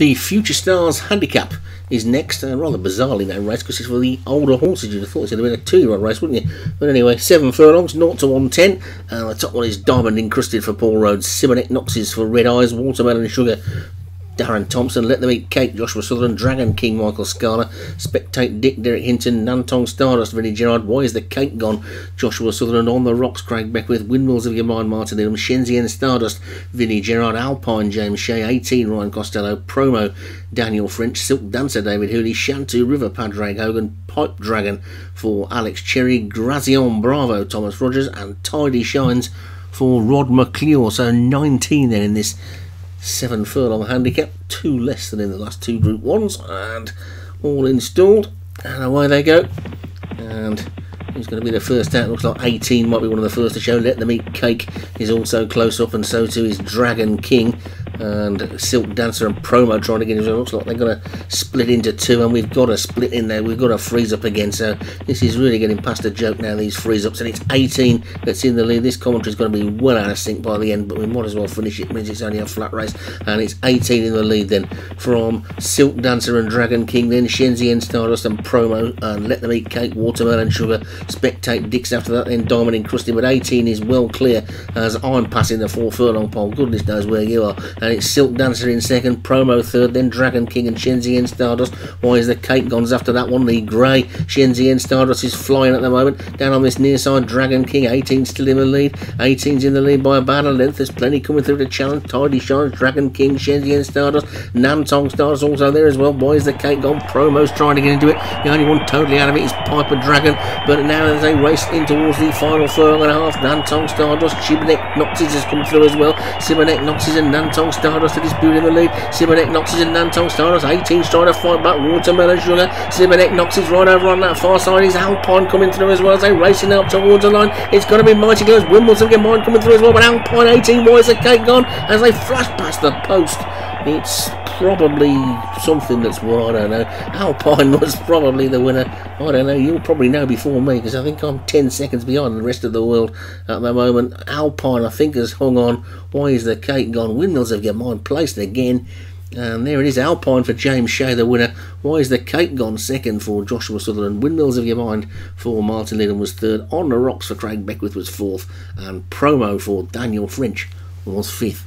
The Future Stars Handicap is next, uh, rather bizarrely named race because it's for the older horses. You'd have thought it would have been a two-year-old race, wouldn't you? But anyway, seven furlongs, 0 to 110. And the top one is Diamond Encrusted for Paul Rhodes, Simonet Knoxes for Red Eyes, Watermelon and Sugar Darren Thompson, Let Them Eat Cake, Joshua Sutherland, Dragon King, Michael Scala, Spectate Dick, Derek Hinton, Nantong Stardust, Vinnie Gerard, Why is the Cake Gone, Joshua Sutherland, On the Rocks, Craig Beckwith, Windmills of Your Mind, Martin Needham, Shenzhen Stardust, Vinnie Gerard, Alpine, James Shea, 18, Ryan Costello, Promo, Daniel French, Silk Dancer, David Hooley, Shantu, River, Padraig Hogan, Pipe Dragon for Alex Cherry, Grazion, Bravo, Thomas Rogers, and Tidy Shines for Rod McClure. So 19 then in this seven furlong handicap, two less than in the last two Group Ones, and all installed. And away they go. And who's going to be the first out? Looks like 18 might be one of the first to show. Let them eat cake is also close up, and so too is Dragon King and Silk Dancer and Promo trying to get it. looks like they're going to split into two, and we've got a split in there. We've got a freeze up again, so this is really getting past a joke now. These freeze ups, and it's 18 that's in the lead. This commentary is going to be well out of sync by the end, but we might as well finish it. Means it's only a flat race, and it's 18 in the lead then from Silk Dancer and Dragon King, then Shenzhen Stardust and Promo, and Let Them Eat Cake, Watermelon Sugar, Spectate Dicks after that, then Diamond Encrusted, but 18 is well clear as I'm passing the four furlong pole. Goodness knows where you are. And and Silk Dancer in second, Promo third, then Dragon King and Shenzhen Stardust. Why is the cake gone after that one? The grey Shenzhen Stardust is flying at the moment. Down on this near side, Dragon King, 18 still in the lead. 18's in the lead by about a length. There's plenty coming through the challenge. Tidy Shines, Dragon King, Shenzhen Stardust, Nantong Stardust also there as well. Why is the cake gone? Promo's trying to get into it. The only one totally out of it is Piper Dragon. But now as they race in towards the final furlong and a half, Nantong Stardust, Simonet Knoxes has come through as well. Simonet Knoxes and Nantong Stardust to in the lead. Simonet Knoxes and Nantong Stardust. 18 trying to fight back. Watermelon Sugar. Simonet Knoxes right over on that far side. Is Alpine coming through as well as they racing up towards the line. It's going to be Mighty Girls. Wimbledon get mine coming through as well. But Alpine 18. Why is the cake gone as they flash past the post? It's probably something that's well, I don't know. Alpine was probably the winner. I don't know. You'll probably know before me because I think I'm 10 seconds behind the rest of the world at the moment. Alpine, I think, has hung on. Why is the cake gone? Windmills have got mine placed again. And there it is, Alpine for James Shea, the winner. Why is the cake gone second for Joshua Sutherland? Windmills of your mind for Martin Liddon was third. On the rocks for Craig Beckwith was fourth. And promo for Daniel French was fifth.